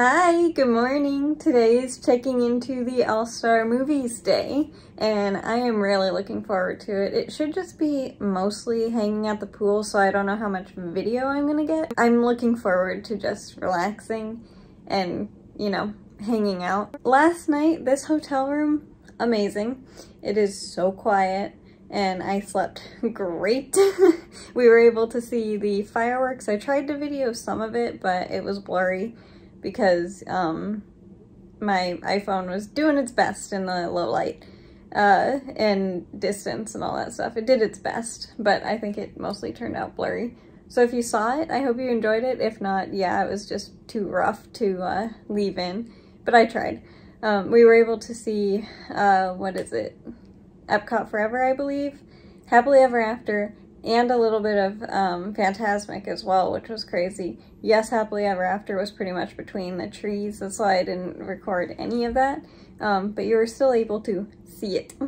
Hi, good morning. Today is checking into the All-Star Movies Day, and I am really looking forward to it. It should just be mostly hanging at the pool, so I don't know how much video I'm gonna get. I'm looking forward to just relaxing and, you know, hanging out. Last night, this hotel room, amazing. It is so quiet and I slept great. we were able to see the fireworks. I tried to video some of it, but it was blurry because um, my iPhone was doing its best in the low light uh, and distance and all that stuff. It did its best, but I think it mostly turned out blurry. So if you saw it, I hope you enjoyed it. If not, yeah, it was just too rough to uh, leave in, but I tried. Um, we were able to see, uh, what is it? Epcot Forever, I believe. Happily Ever After, and a little bit of um, Fantasmic as well, which was crazy. Yes, Happily Ever After was pretty much between the trees, that's why I didn't record any of that, um, but you were still able to see it.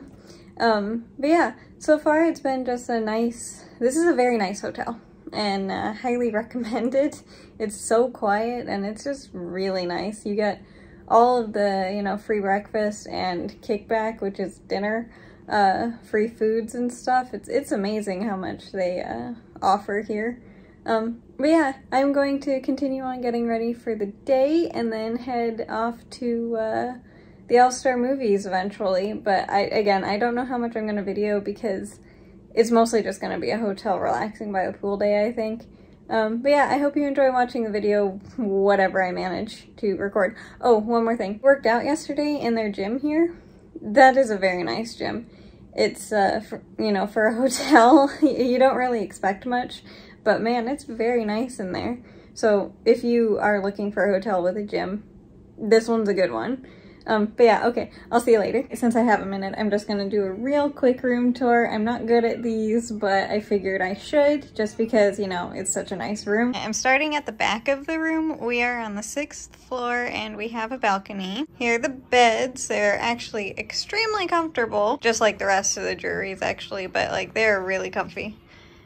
Um, but yeah, so far it's been just a nice, this is a very nice hotel and uh, highly recommended. It's so quiet and it's just really nice. You get all of the, you know, free breakfast and kickback, which is dinner, uh, free foods and stuff. It's, it's amazing how much they uh, offer here. Um, but yeah, I'm going to continue on getting ready for the day and then head off to uh, the All-Star movies eventually. But I again, I don't know how much I'm going to video because it's mostly just going to be a hotel relaxing by the pool day, I think. Um, but yeah, I hope you enjoy watching the video, whatever I manage to record. Oh, one more thing. Worked out yesterday in their gym here. That is a very nice gym. It's, uh, for, you know, for a hotel, you don't really expect much, but man, it's very nice in there. So if you are looking for a hotel with a gym, this one's a good one. Um, but yeah, okay, I'll see you later. Since I have a minute, I'm just gonna do a real quick room tour. I'm not good at these, but I figured I should just because, you know, it's such a nice room. I'm starting at the back of the room. We are on the sixth floor and we have a balcony. Here are the beds. They're actually extremely comfortable, just like the rest of the Drurys actually, but like they're really comfy.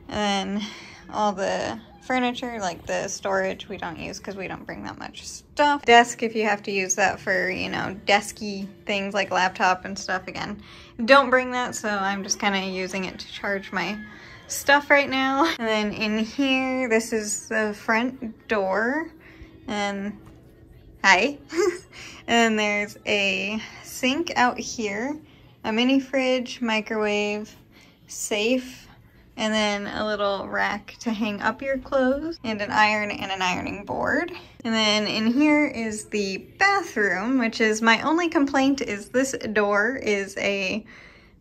And then all the furniture, like the storage we don't use because we don't bring that much stuff. Desk if you have to use that for, you know, desky things like laptop and stuff again. Don't bring that, so I'm just kind of using it to charge my stuff right now. And then in here, this is the front door. And hi. and there's a sink out here, a mini fridge, microwave, safe, and then a little rack to hang up your clothes and an iron and an ironing board. And then in here is the bathroom, which is my only complaint is this door is a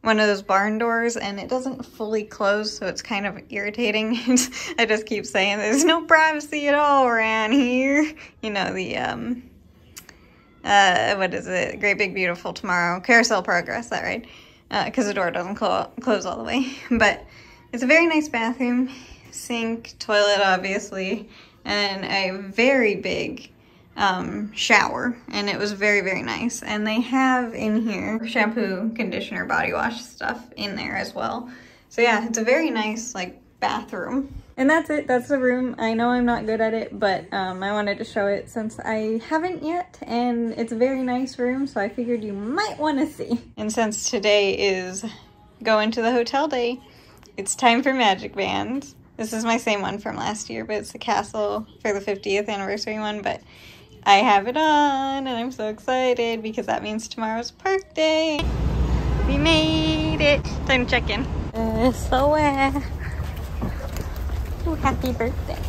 one of those barn doors and it doesn't fully close so it's kind of irritating. I just keep saying there's no privacy at all around here. You know, the, um, uh, what is it? Great Big Beautiful Tomorrow. Carousel Progress, that right? Because uh, the door doesn't clo close all the way. But it's a very nice bathroom, sink, toilet obviously, and a very big um, shower and it was very, very nice. And they have in here shampoo, conditioner, body wash stuff in there as well. So yeah, it's a very nice like bathroom. And that's it, that's the room. I know I'm not good at it, but um, I wanted to show it since I haven't yet, and it's a very nice room, so I figured you might want to see. And since today is going to the hotel day, it's time for Magic Bands. This is my same one from last year, but it's the castle for the 50th anniversary one, but I have it on, and I'm so excited because that means tomorrow's park day. We made it. Time to check in. Uh, so, uh, oh, happy birthday.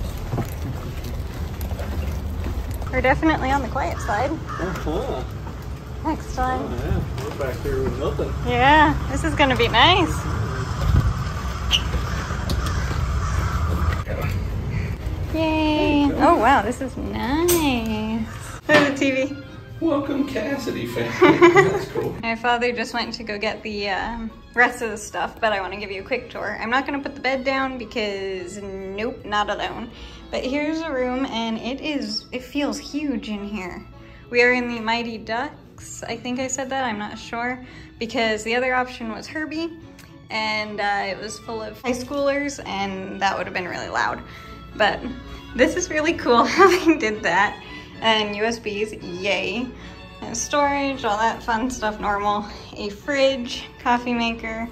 We're definitely on the quiet side. Uh-huh. Next time. Oh, yeah. We're back here with nothing. Yeah, this is gonna be nice. Yay! Oh wow, this is nice. There's the TV. Welcome Cassidy family. That's cool. My father just went to go get the um, rest of the stuff, but I want to give you a quick tour. I'm not going to put the bed down because nope, not alone. But here's a room and it is, it feels huge in here. We are in the Mighty Ducks. I think I said that, I'm not sure. Because the other option was Herbie and uh, it was full of high schoolers and that would have been really loud. But this is really cool they did that. and USBs, yay. And storage, all that fun stuff normal. A fridge, coffee maker,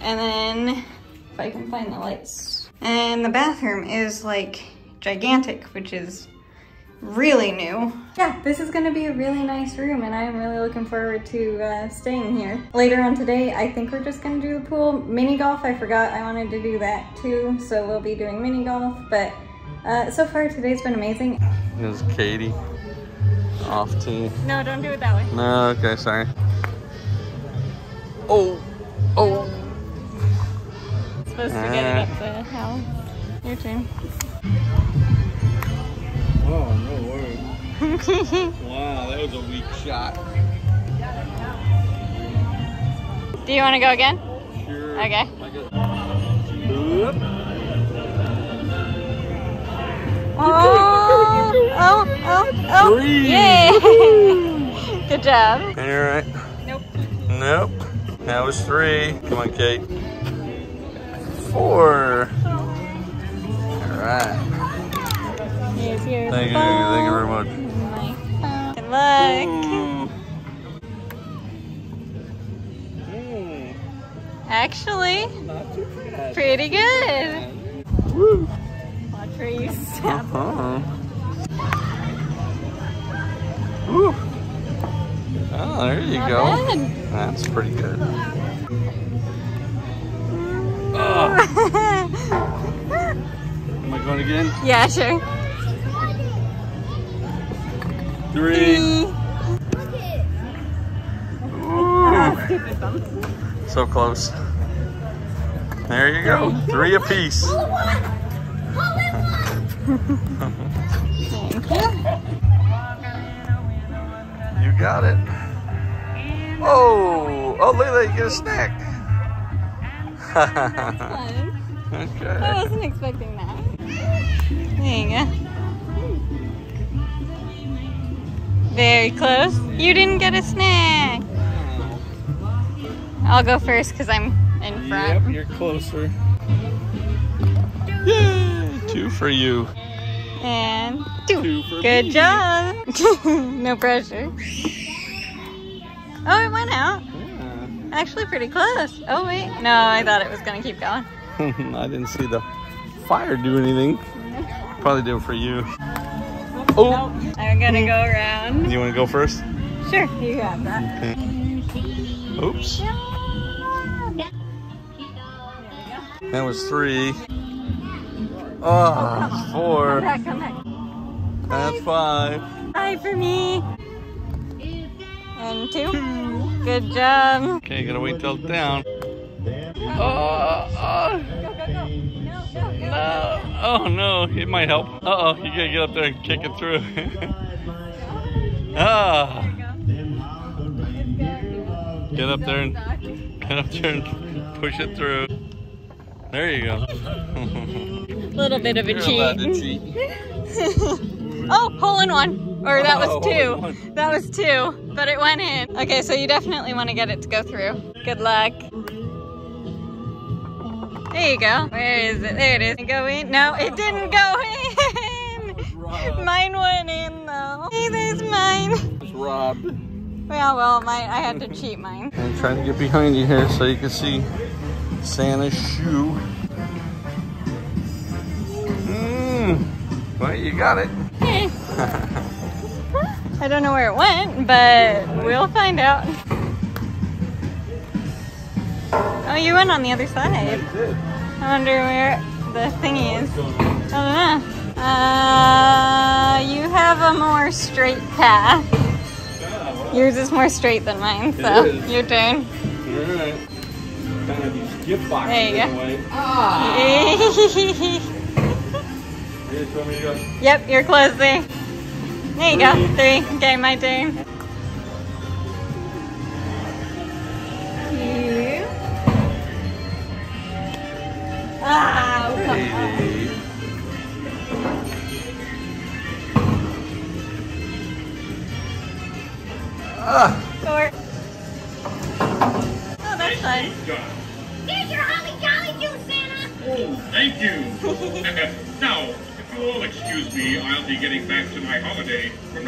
and then if I can find the lights. And the bathroom is like gigantic, which is really new. Yeah, this is gonna be a really nice room and I'm really looking forward to uh, staying here. Later on today, I think we're just gonna do the pool. Mini golf, I forgot I wanted to do that too, so we'll be doing mini golf, but uh, so far today's been amazing. There's Katie. Off team. No, don't do it that way. No, okay, sorry. Oh, oh. Supposed to get it up the house. Your turn. Wow, that was a weak shot. Do you want to go again? Sure. Okay. Like a- Oop. Oh, oh, oh, oh. Three. Yay! Good job. All right. Nope. Nope. That was three. Come on, Kate. Four. All right. Thank you. Thank you very much. My phone. Mm, Actually, not too bad. pretty good. Woo. Watch where you step. Uh-huh. Woo. Oh, there you Not go. bad. That's pretty good. Oh, am I going again? yeah, sure. Three. Ooh. stupid bump. So close. There you go. Three apiece. Thank you. You got it. Oh, oh, Layla, you get a snack. Fun. I wasn't expecting that. There you go. Very close. You didn't get a snack. I'll go first because I'm in front. Yep, you're closer. Yay! Two for you. And two. Two for Good me. job. no pressure. Oh, it went out. Yeah. Actually, pretty close. Oh, wait. No, I thought it was going to keep going. I didn't see the fire do anything. Probably did it for you. Oh, Nope. I'm to go around. you want to go first? Sure, you have that. Okay. Oops. That was three. Oh, Come back, come back. That's five. Hi for me. And two. Good job. Okay, gotta wait till down. Oh, oh, Go, go, go. No, go, go. no. Oh no, it might help. Uh oh, you gotta get up there and kick it through. ah, get up there and get up there and push it through. There you go. little bit of a You're allowed to cheat. oh, hole in one. Or that Oh, was two. That was two, but it went in. Okay, so you definitely want to get it to go through. Good luck. There you go. Where is it? There it is. Go in. No, it didn't go in. Mine went in though. Hey, there's mine. It's robbed. Well, well, mine. I had to cheat mine. I'm trying to get behind you here so you can see Santa's shoe. Mmm. Well, you got it. Hey. I don't know where it went, but we'll find out. You went on the other side. I wonder where the thingy is. I don't know. Uh, you have a more straight path. Yours is more straight than mine, so your turn. Alright. Kind of these gift boxes There you go. a way. Here, show me you go. yep, you're close there. There you go. Three. Okay, my turn.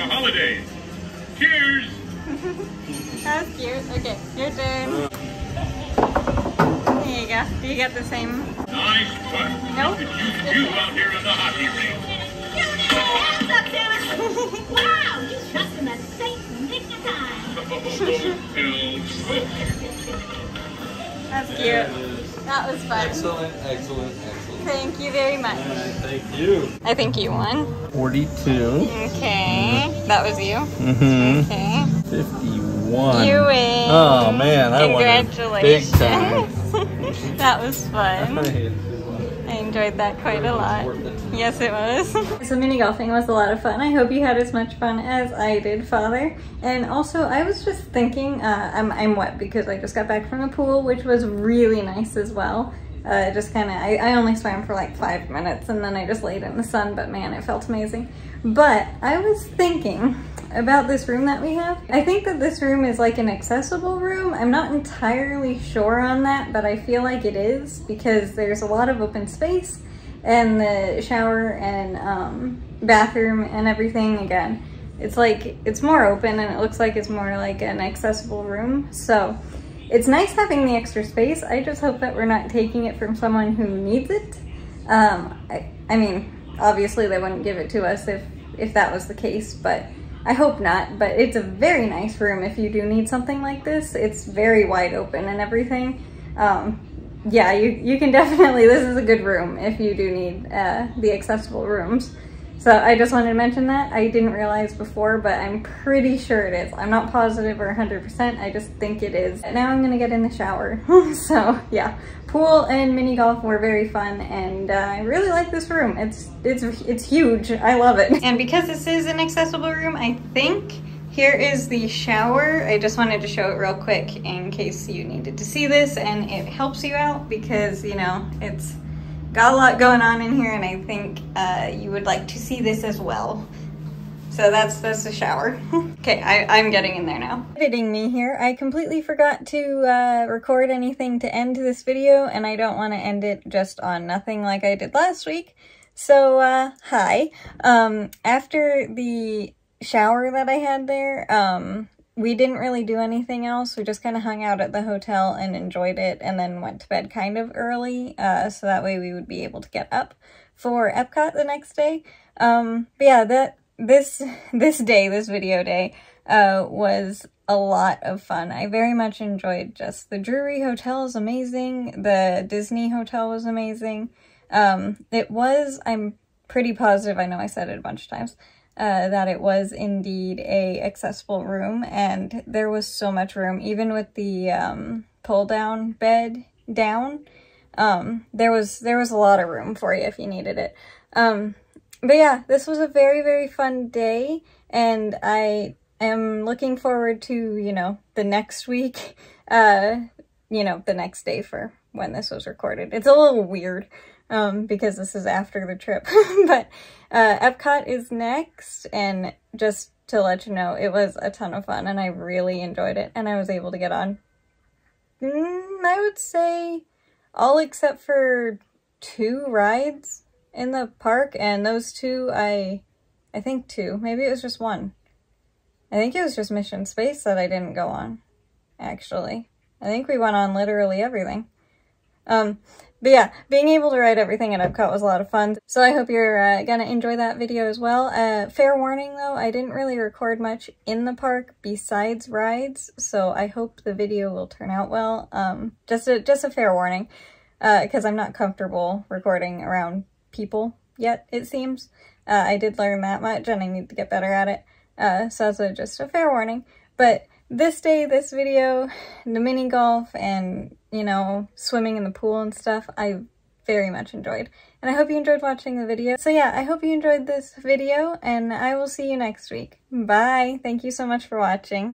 The holidays. Cheers! That's cute. Okay, your turn. There you go. Do you get the same? Nice putt. Nope. We could you out here in the hockey rink. Hands up, Taylor! wow, you shot them at St. Nick time. That's cute. That was fun. Excellent, excellent, excellent. Thank you very much. Thank you. I think you won. 42. Okay. That was you. Mm-hmm. Okay. 51. You win. Oh man, I won big Congratulations. time. that was fun. I I enjoyed that quite a lot. Yes, it was. so mini golfing was a lot of fun. I hope you had as much fun as I did, Father. And also, I was just thinking, uh, I'm, I'm wet because I just got back from the pool, which was really nice as well. Uh, just kind of, I, I only swam for like five minutes and then I just laid in the sun, but man, it felt amazing. But I was thinking about this room that we have. I think that this room is like an accessible room. I'm not entirely sure on that, but I feel like it is because there's a lot of open space and the shower and um, bathroom and everything again. It's like, it's more open and it looks like it's more like an accessible room. So it's nice having the extra space. I just hope that we're not taking it from someone who needs it. Um, I, I mean, obviously they wouldn't give it to us if, if that was the case, but I hope not. But it's a very nice room if you do need something like this. It's very wide open and everything. Um, yeah, you, you can definitely, this is a good room if you do need uh, the accessible rooms. So I just wanted to mention that. I didn't realize before, but I'm pretty sure it is. I'm not positive or 100%, I just think it is. Now I'm gonna get in the shower. so yeah, pool and mini golf were very fun and uh, I really like this room. It's, it's, it's huge, I love it. And because this is an accessible room, I think here is the shower. I just wanted to show it real quick in case you needed to see this and it helps you out because, you know, it's got a lot going on in here and I think uh, you would like to see this as well. So that's that's the shower. okay, I, I'm getting in there now. Editing me here, I completely forgot to uh, record anything to end this video and I don't want to end it just on nothing like I did last week. So, uh, hi. Um, after the shower that I had there, um, we didn't really do anything else. We just kind of hung out at the hotel and enjoyed it and then went to bed kind of early. Uh, so that way we would be able to get up for Epcot the next day. Um, but yeah, that, this, this day, this video day, uh, was a lot of fun. I very much enjoyed just the Drury Hotel is amazing. The Disney Hotel was amazing. Um, it was, I'm pretty positive, I know I said it a bunch of times, uh, that it was indeed a accessible room and there was so much room even with the um, pull down bed down um, there was there was a lot of room for you if you needed it um, but yeah this was a very very fun day and I am looking forward to you know the next week uh, you know the next day for when this was recorded it's a little weird um, because this is after the trip. but uh, Epcot is next, and just to let you know, it was a ton of fun, and I really enjoyed it, and I was able to get on, mm, I would say, all except for two rides in the park, and those two, I, I think two, maybe it was just one. I think it was just Mission Space that I didn't go on, actually. I think we went on literally everything. Um, but yeah, being able to ride everything at Epcot was a lot of fun. So I hope you're uh, gonna enjoy that video as well. Uh, fair warning though, I didn't really record much in the park besides rides, so I hope the video will turn out well. Um, just a, just a fair warning, because uh, I'm not comfortable recording around people yet, it seems. Uh, I did learn that much and I need to get better at it. Uh, so that's a, just a fair warning. But this day, this video, the mini golf, and, you know, swimming in the pool and stuff, I very much enjoyed. And I hope you enjoyed watching the video. So yeah, I hope you enjoyed this video, and I will see you next week. Bye! Thank you so much for watching.